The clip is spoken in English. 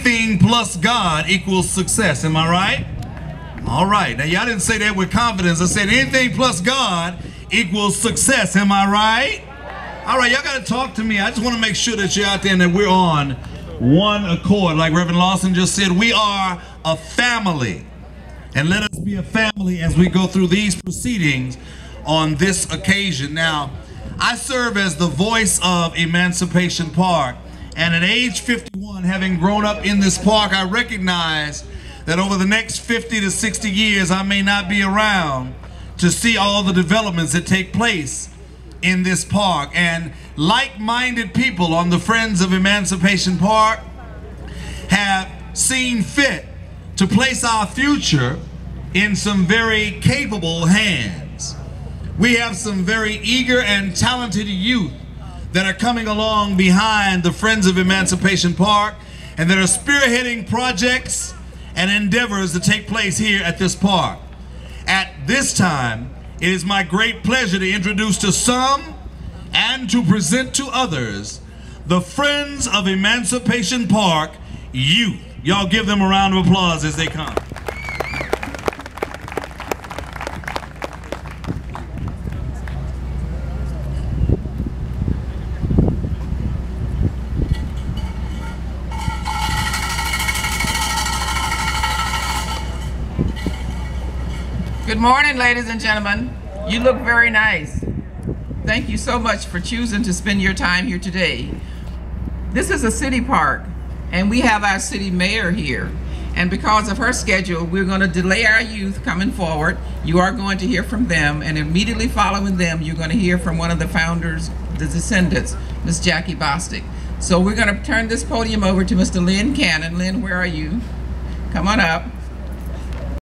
Anything plus God equals success. Am I right? All right. Now, y'all didn't say that with confidence. I said anything plus God equals success. Am I right? All right, y'all got to talk to me. I just want to make sure that you're out there and that we're on one accord. Like Reverend Lawson just said, we are a family. And let us be a family as we go through these proceedings on this occasion. Now, I serve as the voice of Emancipation Park. And at age 51, having grown up in this park, I recognize that over the next 50 to 60 years, I may not be around to see all the developments that take place in this park. And like-minded people on the Friends of Emancipation Park have seen fit to place our future in some very capable hands. We have some very eager and talented youth that are coming along behind the Friends of Emancipation Park and that are spearheading projects and endeavors to take place here at this park. At this time, it is my great pleasure to introduce to some and to present to others the Friends of Emancipation Park youth. Y'all give them a round of applause as they come. Good morning, ladies and gentlemen. You look very nice. Thank you so much for choosing to spend your time here today. This is a city park, and we have our city mayor here. And because of her schedule, we're going to delay our youth coming forward. You are going to hear from them, and immediately following them, you're going to hear from one of the founders, the descendants, Miss Jackie Bostic. So we're going to turn this podium over to Mr. Lynn Cannon. Lynn, where are you? Come on up.